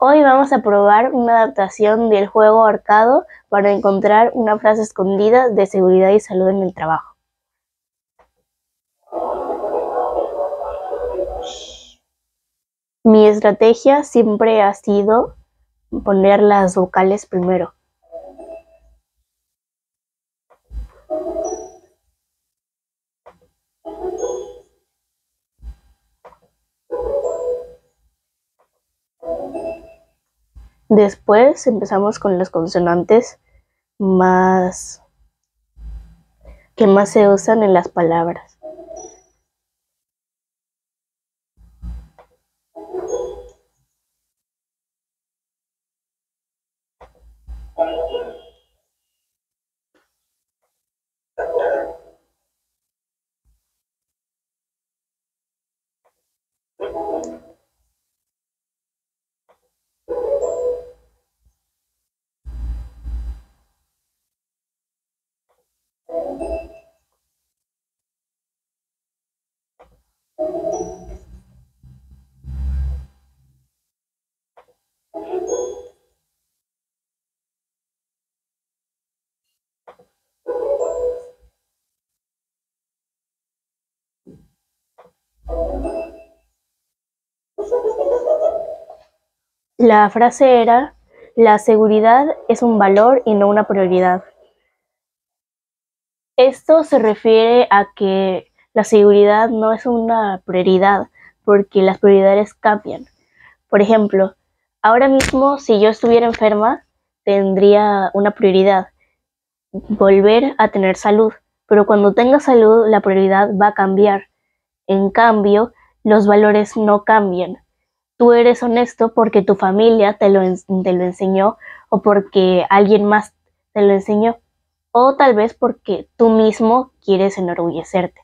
Hoy vamos a probar una adaptación del juego Arcado para encontrar una frase escondida de seguridad y salud en el trabajo. Mi estrategia siempre ha sido poner las vocales primero. Después empezamos con las consonantes más que más se usan en las palabras. La frase era, la seguridad es un valor y no una prioridad. Esto se refiere a que la seguridad no es una prioridad porque las prioridades cambian. Por ejemplo, ahora mismo si yo estuviera enferma, tendría una prioridad, volver a tener salud. Pero cuando tenga salud, la prioridad va a cambiar. En cambio, los valores no cambian. Tú eres honesto porque tu familia te lo, te lo enseñó o porque alguien más te lo enseñó o tal vez porque tú mismo quieres enorgullecerte.